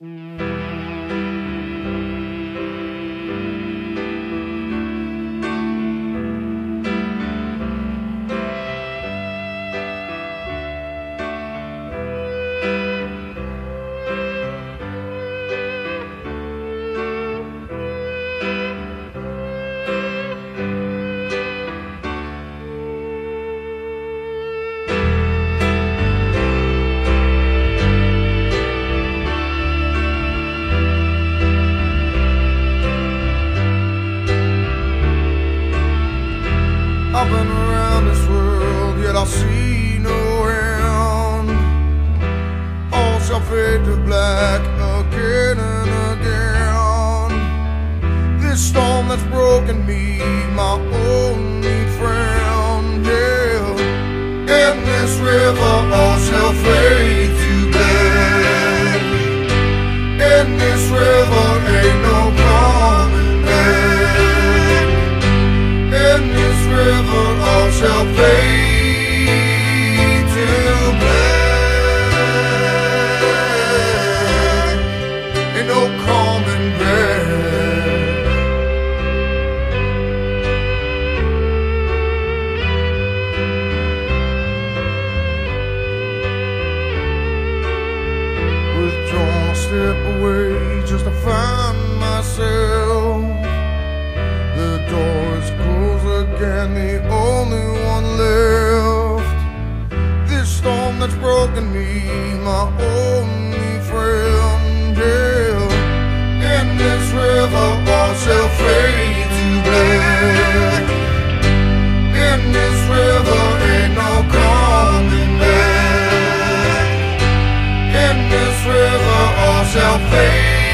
Mm. I've been around this world, yet I see no end. All shall fade to black again and again. This storm that's broken me, my only friend, yeah. In this river, all shall fade to black. In this river, shall fade to black. Ain't no back. Withdrawn, step away just to find myself. The door is closed again, river, all shall fade.